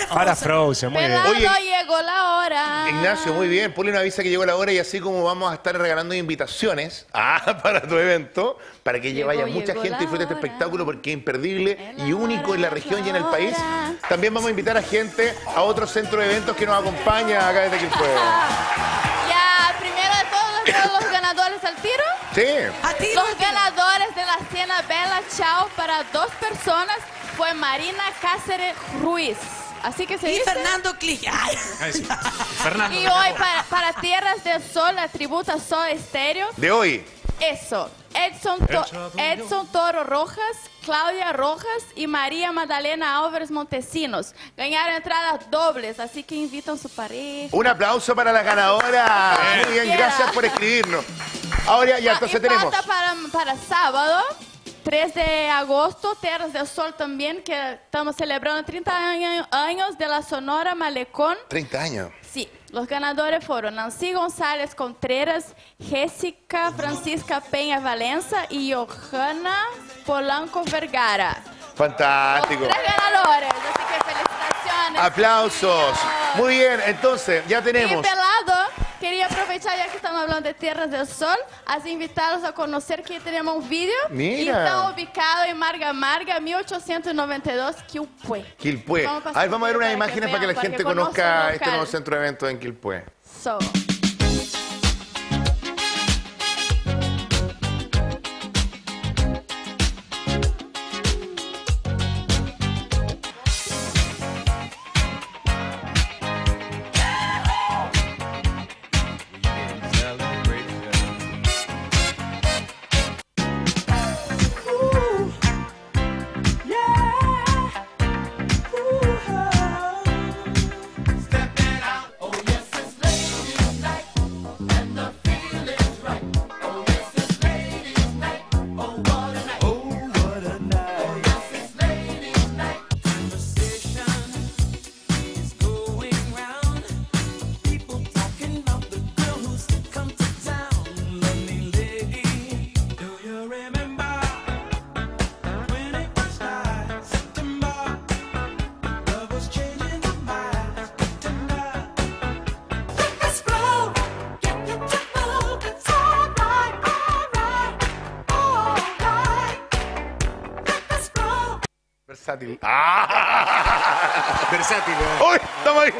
Ahora Frozen. Muy bien. Oye. llegó la hora. Ignacio, muy bien. Ponle una avisa que llegó la hora y así como vamos a estar regalando invitaciones ah, para tu evento, para que Llegó, vaya mucha llegó gente la y disfrute este hora. espectáculo porque es imperdible Es y la único en la región y en el la país. hora. También vamos a invitar a gente a otro centro de eventos que nos acompaña acá desde Quilpué. Ya, primero de todo, ¿les doy los ganadores al tiro? Sí. A ti, Los ganadores de la cena Bella Chao para dos personas fue Marina Cáceres Ruiz. Así que se Y dice. Fernando Clig. Ay. Ay, sí. Fernando. Y hoy para, para Tierras del Sol, la tributa Sol Estéreo. De hoy. Eso. Edson, To- Edson Toro Rojas, Claudia Rojas y María Madalena Álvarez Montesinos. Ganharam entradas dobles, así que invitan a su pareja. Un aplauso para la ganadora. Muy bien, gracias por escribirnos. Ahora ya, Ah, entonces y tenemos. falta para, para sábado, 3 de agosto, Terras del Sol también, que estamos celebrando 30 año- años de la Sonora Malecón. 30 años. Los ganadores fueron Nancy González Contreras, Jessica Francisca Peña Valenza y Johanna Polanco Vergara. Fantástico. Los tres ganadores, así que felicitaciones. Aplausos. Muy bien, entonces ya Y tenemos. Pelado, quería aprovechar ya que estamos hablando de Tierras del Sol, así invitarlos a conocer que tenemos un vídeo. Mira. Y está ubicado en Marga Marga, 1892, Quilpué. Quilpué. Vamos a A ver, vamos a ver para unas que imágenes para que la para gente que conozcan conozca el este nuevo centro de eventos en Quilpué. So. Versátil. ¡Ah! Versátil. ¡Uy! Estamos ahí.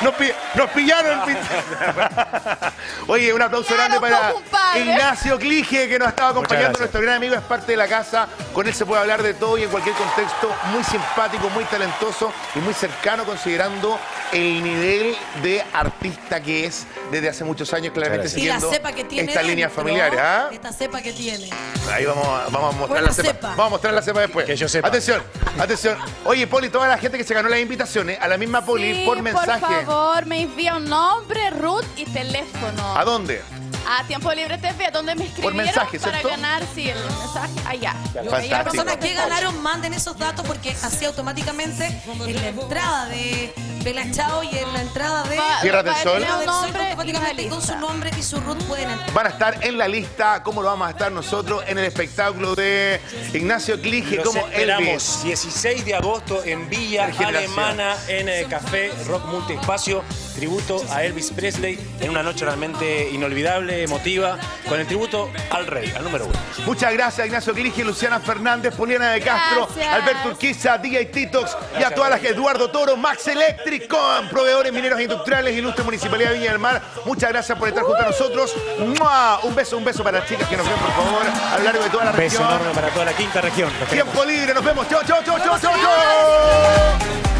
Nos, pi- nos pillaron Oye, un aplauso Pillaron, grande para. Ignacio Clige, que nos estaba acompañando. Nuestro gran amigo es parte de la casa. Con él se puede hablar de todo y en cualquier contexto. Muy simpático, muy talentoso y muy cercano, considerando el nivel de artista que es desde hace muchos años, claramente gracias. Y la siguiendo cepa que tiene. estas líneas familiares. ¿ah? Esta cepa que tiene. Ahí vamos a, vamos a mostrar Buena la cepa. cepa. Vamos a mostrar la cepa después. Que yo sepa. Atención, atención. Oye, Poli, toda la gente que se ganó las invitaciones, a la misma Poli, Sí, por mensaje. Por favor, me envía un nombre, root y teléfono. ¿A dónde? A Tiempo Libre TV, donde me escribieron mensaje, para ¿cierto? ganar, sí, el mensaje allá. Las Fantástico. personas que ganaron manden esos datos porque así automáticamente en la entrada de Bella Chao y en la entrada de Va- Tierra del Sol. Del automáticamente con su nombre y su root pueden entrar. Van a estar en la lista, como lo vamos a estar nosotros en el espectáculo de Ignacio Clige Los como esperamos Elvis. 16 de agosto en Villa. Alemana en el Café Rock Multiespacio. Tributo a Elvis Presley en una noche realmente inolvidable, emotiva, con el tributo al rey, al número uno. Muchas gracias, Ignacio Clige, Luciana Fernández, Poliana de Castro, Gracias. Alberto Urquiza, DJ Titox y a todas las que Eduardo Toro, Max Electric, con proveedores mineros e industriales, Ilustre Municipalidad de Viña del Mar. Muchas gracias por estar junto a nosotros. ¡Mua! Un beso, un beso para las chicas que nos ven, por favor, a lo largo de toda la Un beso región. enorme para toda la quinta región. Tiempo libre, nos vemos. Chau, chau, chau, chau, chau, chau.